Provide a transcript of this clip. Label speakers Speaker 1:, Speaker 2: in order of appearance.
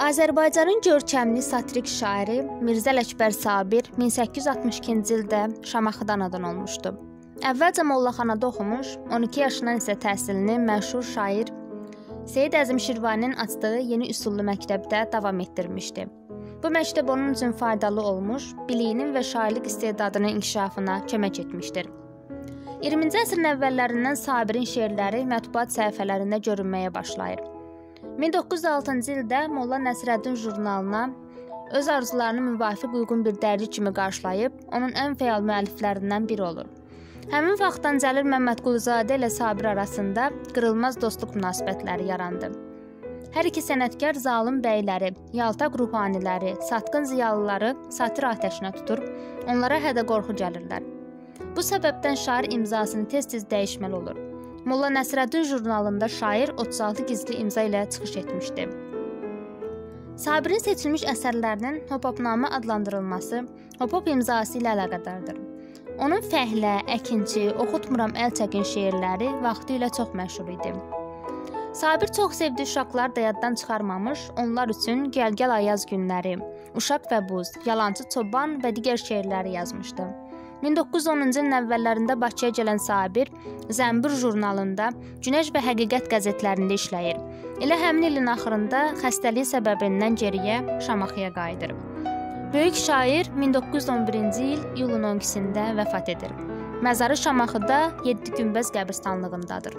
Speaker 1: Azərbaycanın görkəmli satirik şairi Mirzə Ələkbər Sabir 1862-ci ildə Şamaxıdan anadan olmuşdu. Əvvəlcə mollaxanada oxumuş, 12 yaşından isə təhsilini məşhur şair Seyid Əzim Şirvaninin açdığı Yeni Üsullu məktəbdə davam etdirmişdi. Bu məktəb onun üçün faydalı olmuş, biliyinin və şairlik istedadının inkişafına kömək etmişdir. 20-ci əsrin əvvəllərindən Sabirin şeirləri mətbuat səhifələrində görünməyə başlayır. 1906-cı ildə Molla Nəsrəddin jurnalına öz arzularına müvafiq uyğun bir dərgi kimi qarşılayıb, onun ən fəal müəlliflərindən biri olur. Həmin vaxtdan Cəlil Məmmədquluzadə ilə Sabir arasında qırılmaz dostluq münasibətləri yarandı. Hər iki sənətkar zalım bəyləri, yaltaq ruhaniləri, satqın ziyalıları satir atəşinə tutur, onlara hədə qorxu gəlirlər. Bu səbəbdən şair imzasını tez-tez dəyişməli olur. Molla Nəsrəddin jurnalında şair 36 gizli imza ilə çıxış etmişdi. Sabirin seçilmiş əsərlərinin Hopopnamə adlandırılması Hopop imzası ilə əlaqədardır. Onun Fəhlə, Əkinçi, Oxutmuram əl çəkin şeirləri vaxtı ilə çox məşhur idi. Sabir çox sevdiyi uşaqlar da yaddan çıxarmamış, onlar üçün Gəl-gəl ayaz günləri, Uşaq və buz, Yalançı çoban və digər şeirləri yazmışdı. 1910-cu ilin əvvəllərində Bakıya gələn Sabir Zəmbir jurnalında, Günəş və Həqiqət qəzetlərində işləyir. Elə həmin ilin axırında xəstəliyi səbəbindən geriyə Şamaxıya qayıdır. Böyük şair 1911-ci il iyulun 12-sində vəfat edir. Məzarı Şamaxıda 7 günbəz qəbirstanlığındadır.